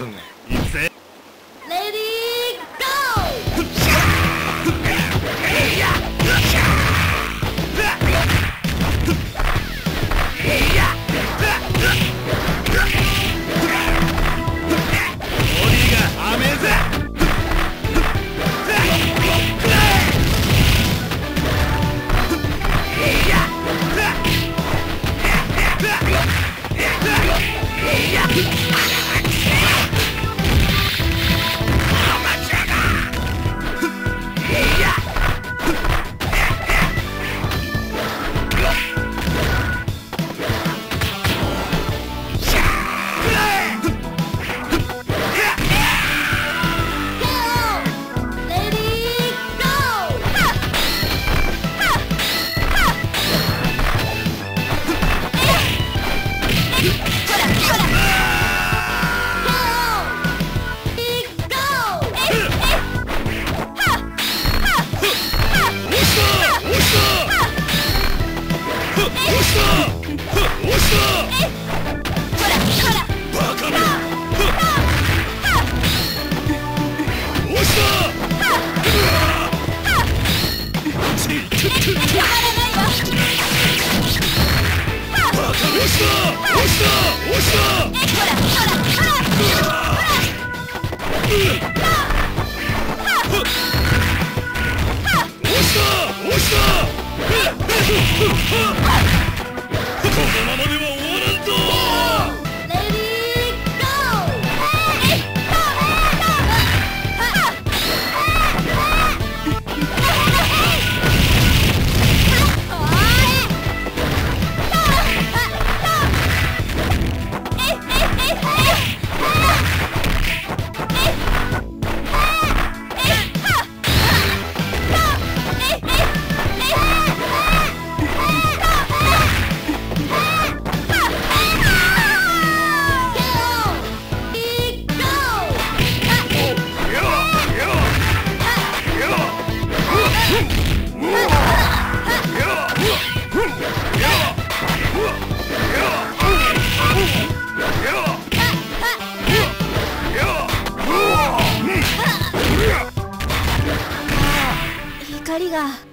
かがが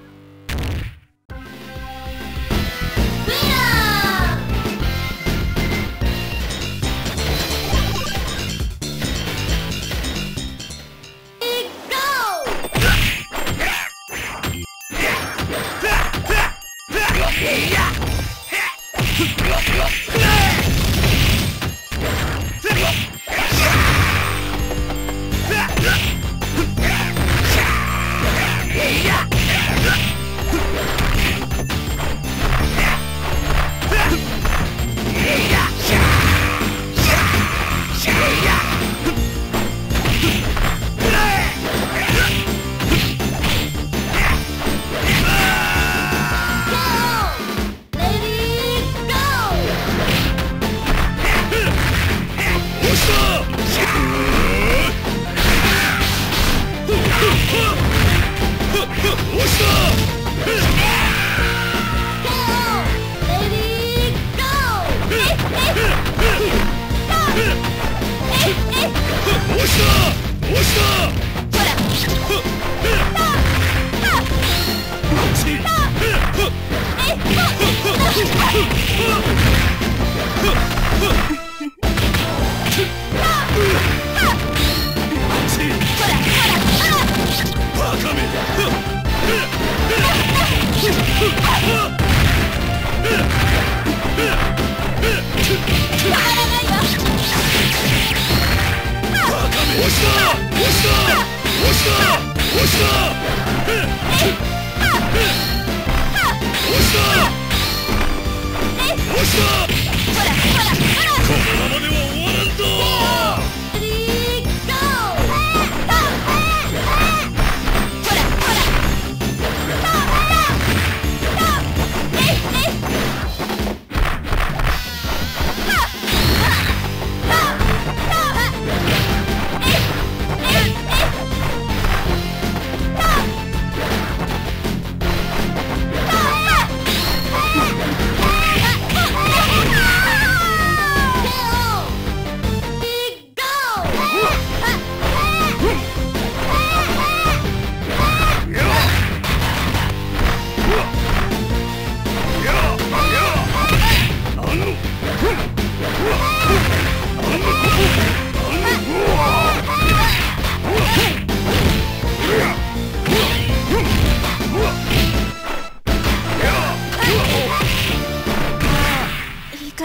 Ugh!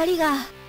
光が。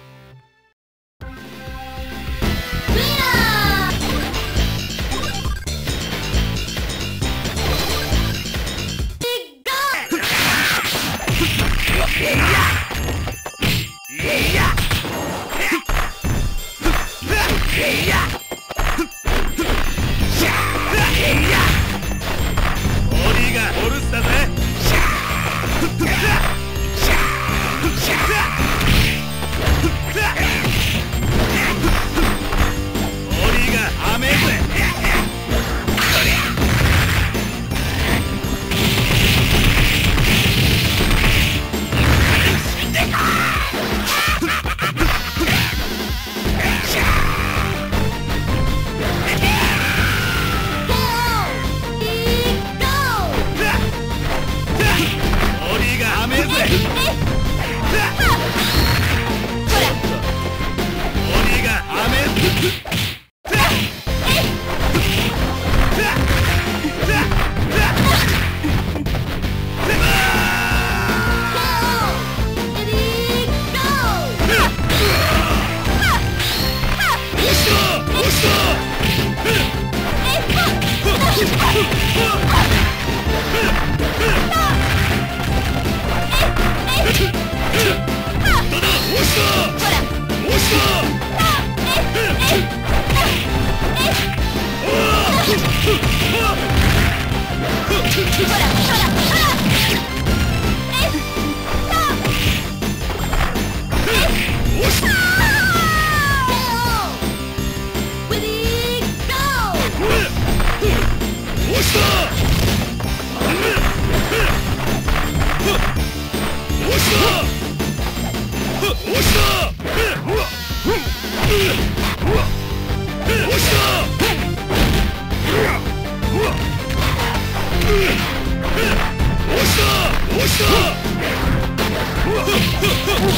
うわ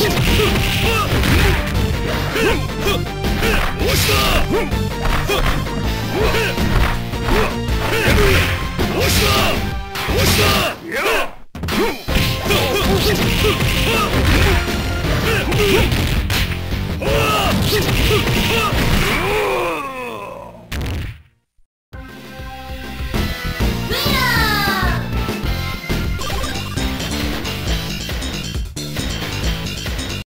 っ